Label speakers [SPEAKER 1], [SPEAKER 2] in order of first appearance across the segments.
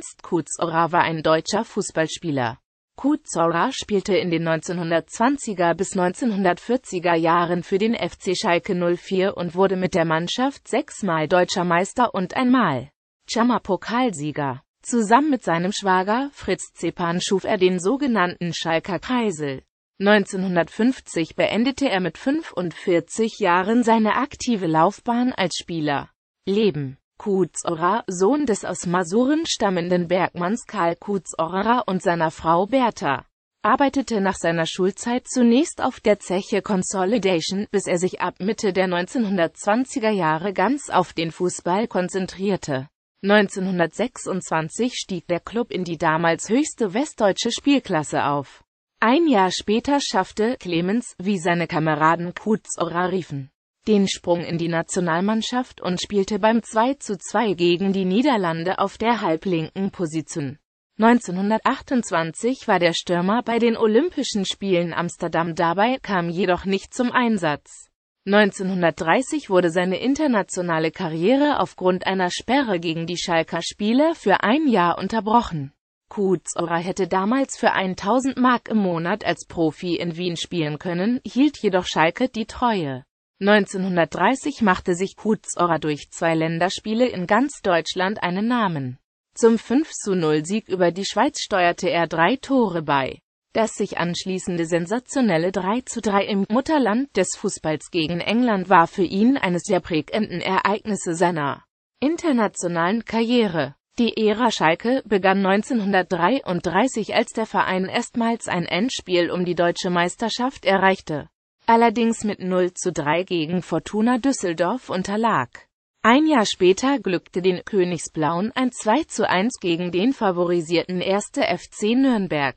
[SPEAKER 1] Ernst Kuzorra war ein deutscher Fußballspieler. Kuzorra spielte in den 1920er bis 1940er Jahren für den FC Schalke 04 und wurde mit der Mannschaft sechsmal deutscher Meister und einmal Chammer-Pokalsieger. Zusammen mit seinem Schwager Fritz Zepan schuf er den sogenannten Schalker Kreisel. 1950 beendete er mit 45 Jahren seine aktive Laufbahn als Spieler. Leben Kuzorra, Sohn des aus Masuren stammenden Bergmanns Karl Kuzorra und seiner Frau Bertha, arbeitete nach seiner Schulzeit zunächst auf der Zeche Consolidation, bis er sich ab Mitte der 1920er Jahre ganz auf den Fußball konzentrierte. 1926 stieg der Klub in die damals höchste westdeutsche Spielklasse auf. Ein Jahr später schaffte Clemens, wie seine Kameraden Kuzorra riefen, den Sprung in die Nationalmannschaft und spielte beim 2 zu 2 gegen die Niederlande auf der halblinken Position. 1928 war der Stürmer bei den Olympischen Spielen Amsterdam dabei, kam jedoch nicht zum Einsatz. 1930 wurde seine internationale Karriere aufgrund einer Sperre gegen die Schalker Spieler für ein Jahr unterbrochen. Kuzora hätte damals für 1000 Mark im Monat als Profi in Wien spielen können, hielt jedoch Schalke die Treue. 1930 machte sich Kuzorra durch zwei Länderspiele in ganz Deutschland einen Namen. Zum 5-0-Sieg über die Schweiz steuerte er drei Tore bei. Das sich anschließende sensationelle 3-3 im Mutterland des Fußballs gegen England war für ihn eines der prägenden Ereignisse seiner internationalen Karriere. Die Ära Schalke begann 1933, als der Verein erstmals ein Endspiel um die deutsche Meisterschaft erreichte allerdings mit 0 zu 3 gegen Fortuna Düsseldorf unterlag. Ein Jahr später glückte den Königsblauen ein 2 zu 1 gegen den favorisierten 1. FC Nürnberg.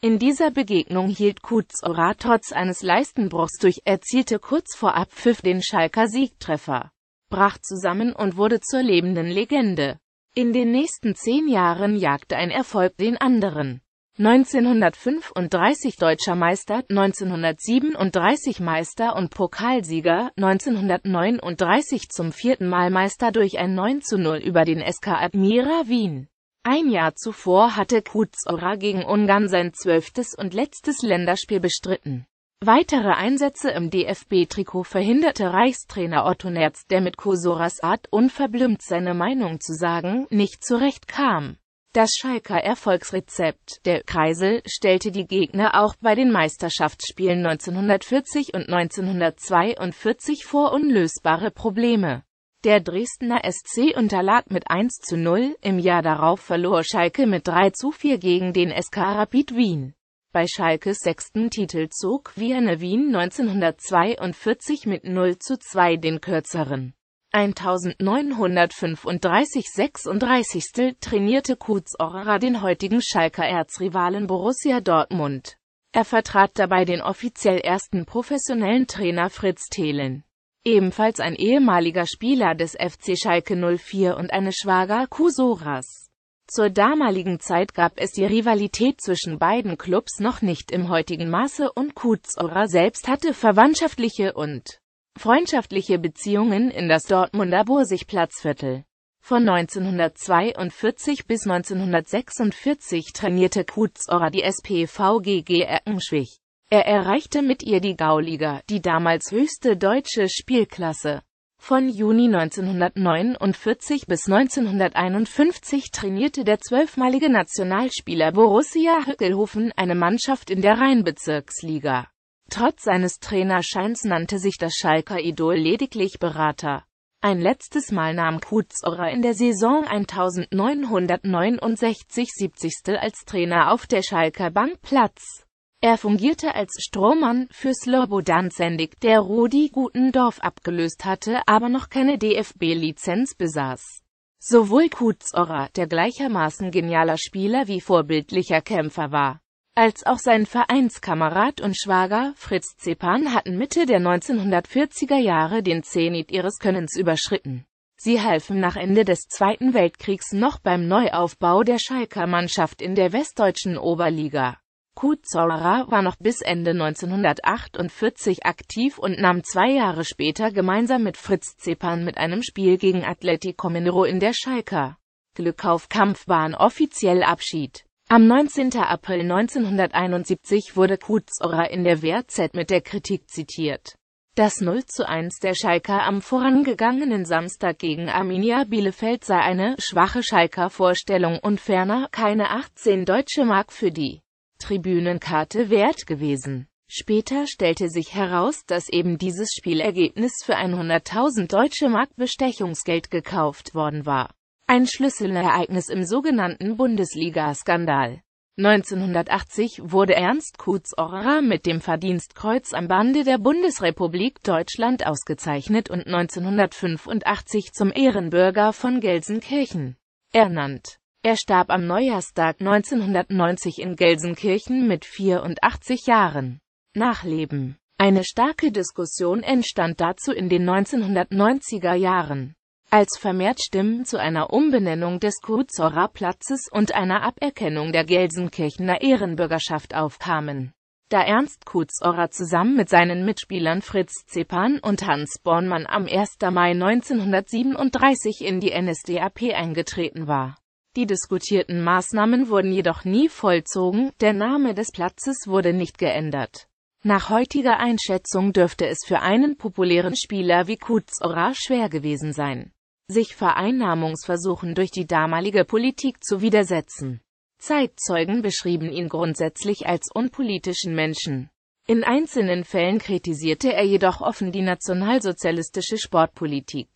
[SPEAKER 1] In dieser Begegnung hielt Kuzora trotz eines Leistenbruchs durch, erzielte kurz vor Abpfiff den Schalker Siegtreffer, brach zusammen und wurde zur lebenden Legende. In den nächsten zehn Jahren jagte ein Erfolg den anderen. 1935 Deutscher Meister, 1937 Meister und Pokalsieger, 1939 zum vierten Mal Meister durch ein 9 zu 0 über den SK Admira Wien. Ein Jahr zuvor hatte Kuzora gegen Ungarn sein zwölftes und letztes Länderspiel bestritten. Weitere Einsätze im DFB-Trikot verhinderte Reichstrainer Otto Nerz, der mit Kusoras Art unverblümt seine Meinung zu sagen, nicht zurechtkam. Das Schalker Erfolgsrezept, der Kreisel, stellte die Gegner auch bei den Meisterschaftsspielen 1940 und 1942 vor unlösbare Probleme. Der Dresdner SC unterlag mit 1 zu 0, im Jahr darauf verlor Schalke mit 3 zu 4 gegen den SK Rapid Wien. Bei Schalkes sechsten Titel zog Vierne Wien 1942 mit 0 zu 2 den kürzeren. 1935 36. trainierte Kuzorra den heutigen Schalker Erzrivalen Borussia Dortmund. Er vertrat dabei den offiziell ersten professionellen Trainer Fritz Thelen. Ebenfalls ein ehemaliger Spieler des FC Schalke 04 und eine Schwager Kusoras. Zur damaligen Zeit gab es die Rivalität zwischen beiden Clubs noch nicht im heutigen Maße und Kuzorra selbst hatte verwandtschaftliche und freundschaftliche Beziehungen in das Dortmunder Bursigplatzviertel. Von 1942 bis 1946 trainierte Kuzorra die SPV GG Erkenschwich. Er erreichte mit ihr die Gauliga, die damals höchste deutsche Spielklasse. Von Juni 1949 bis 1951 trainierte der zwölfmalige Nationalspieler Borussia Höckelhofen eine Mannschaft in der Rheinbezirksliga. Trotz seines Trainerscheins nannte sich das Schalker Idol lediglich Berater. Ein letztes Mal nahm Kuzorra in der Saison 1969-70 als Trainer auf der Schalker Bank Platz. Er fungierte als Strohmann für Slobodan Zendik, der Rudi Gutendorf abgelöst hatte, aber noch keine DFB-Lizenz besaß. Sowohl Kuzorra, der gleichermaßen genialer Spieler wie vorbildlicher Kämpfer war, als auch sein Vereinskamerad und Schwager, Fritz Zepan hatten Mitte der 1940er Jahre den Zenit ihres Könnens überschritten. Sie halfen nach Ende des Zweiten Weltkriegs noch beim Neuaufbau der Schalker Mannschaft in der westdeutschen Oberliga. Kuzora war noch bis Ende 1948 aktiv und nahm zwei Jahre später gemeinsam mit Fritz Zepan mit einem Spiel gegen Atletico Mineiro in der Schalker Glück auf Kampfbahn offiziell Abschied. Am 19. April 1971 wurde Kuzora in der WZ mit der Kritik zitiert. Das 0 zu 1 der Schalker am vorangegangenen Samstag gegen Arminia Bielefeld sei eine schwache Schalker Vorstellung und ferner keine 18 deutsche Mark für die Tribünenkarte wert gewesen. Später stellte sich heraus, dass eben dieses Spielergebnis für 100.000 deutsche Mark Bestechungsgeld gekauft worden war. Ein Schlüsselereignis im sogenannten Bundesliga-Skandal. 1980 wurde Ernst Kutz-Orrer mit dem Verdienstkreuz am Bande der Bundesrepublik Deutschland ausgezeichnet und 1985 zum Ehrenbürger von Gelsenkirchen ernannt. Er starb am Neujahrstag 1990 in Gelsenkirchen mit 84 Jahren. Nachleben Eine starke Diskussion entstand dazu in den 1990er Jahren als vermehrt Stimmen zu einer Umbenennung des Kuzorer Platzes und einer Aberkennung der Gelsenkirchener Ehrenbürgerschaft aufkamen. Da Ernst Kuzorer zusammen mit seinen Mitspielern Fritz Zepan und Hans Bornmann am 1. Mai 1937 in die NSDAP eingetreten war. Die diskutierten Maßnahmen wurden jedoch nie vollzogen, der Name des Platzes wurde nicht geändert. Nach heutiger Einschätzung dürfte es für einen populären Spieler wie Kuzorer schwer gewesen sein, sich Vereinnahmungsversuchen durch die damalige Politik zu widersetzen. Zeitzeugen beschrieben ihn grundsätzlich als unpolitischen Menschen. In einzelnen Fällen kritisierte er jedoch offen die nationalsozialistische Sportpolitik.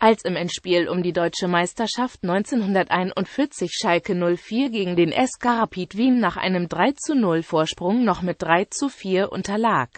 [SPEAKER 1] Als im Endspiel um die deutsche Meisterschaft 1941 Schalke 04 gegen den SK Rapid Wien nach einem 3 zu 0 Vorsprung noch mit 3 zu 4 unterlag,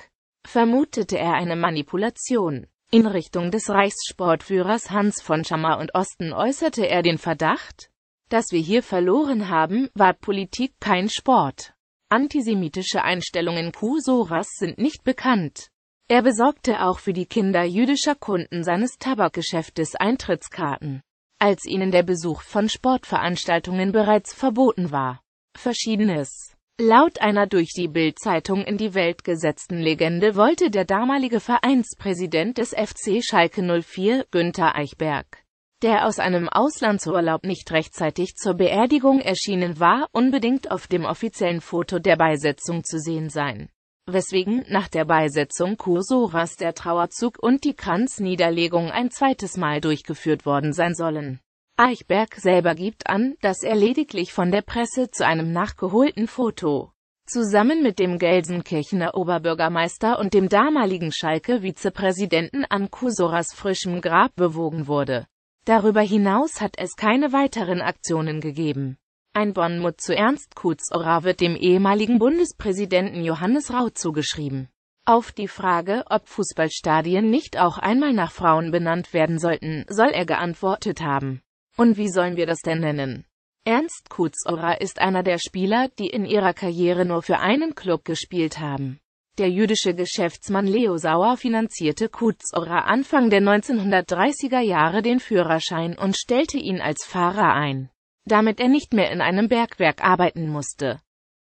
[SPEAKER 1] vermutete er eine Manipulation. In Richtung des Reichssportführers Hans von Schammer und Osten äußerte er den Verdacht, dass wir hier verloren haben, war Politik kein Sport. Antisemitische Einstellungen Kusoras sind nicht bekannt. Er besorgte auch für die Kinder jüdischer Kunden seines Tabakgeschäftes Eintrittskarten, als ihnen der Besuch von Sportveranstaltungen bereits verboten war. Verschiedenes Laut einer durch die Bild-Zeitung in die Welt gesetzten Legende wollte der damalige Vereinspräsident des FC Schalke 04, Günther Eichberg, der aus einem Auslandsurlaub nicht rechtzeitig zur Beerdigung erschienen war, unbedingt auf dem offiziellen Foto der Beisetzung zu sehen sein. Weswegen nach der Beisetzung Kursoras der Trauerzug und die Kranzniederlegung ein zweites Mal durchgeführt worden sein sollen. Eichberg selber gibt an, dass er lediglich von der Presse zu einem nachgeholten Foto zusammen mit dem Gelsenkirchener Oberbürgermeister und dem damaligen Schalke-Vizepräsidenten an Kusoras frischem Grab bewogen wurde. Darüber hinaus hat es keine weiteren Aktionen gegeben. Ein Bonmut zu Ernst Kuzora wird dem ehemaligen Bundespräsidenten Johannes Rau zugeschrieben. Auf die Frage, ob Fußballstadien nicht auch einmal nach Frauen benannt werden sollten, soll er geantwortet haben. Und wie sollen wir das denn nennen? Ernst Kuzora ist einer der Spieler, die in ihrer Karriere nur für einen Club gespielt haben. Der jüdische Geschäftsmann Leo Sauer finanzierte Kuzora Anfang der 1930er Jahre den Führerschein und stellte ihn als Fahrer ein, damit er nicht mehr in einem Bergwerk arbeiten musste.